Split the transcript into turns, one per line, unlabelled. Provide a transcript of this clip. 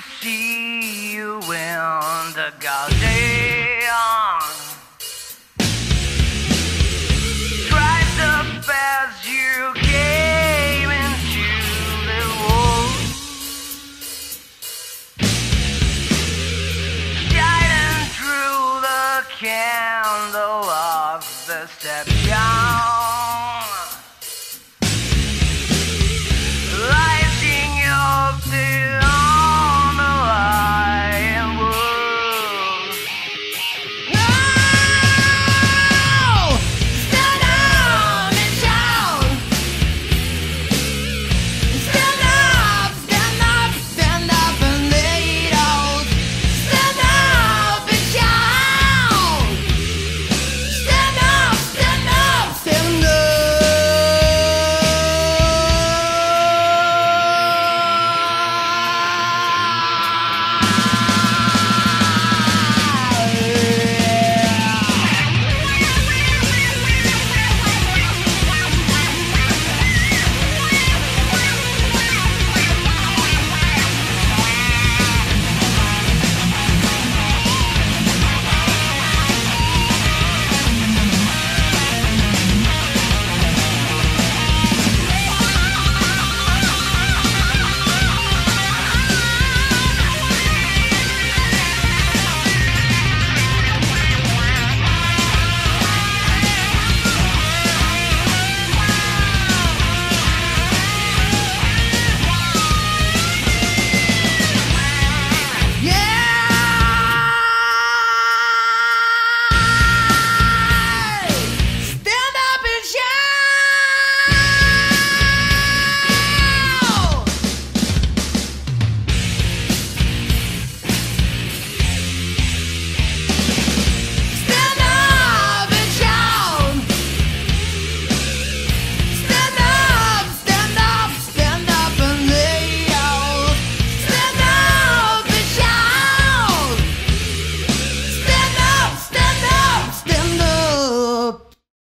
see you in the garden. Try the best you came into the world. Shining through the candle of the steps.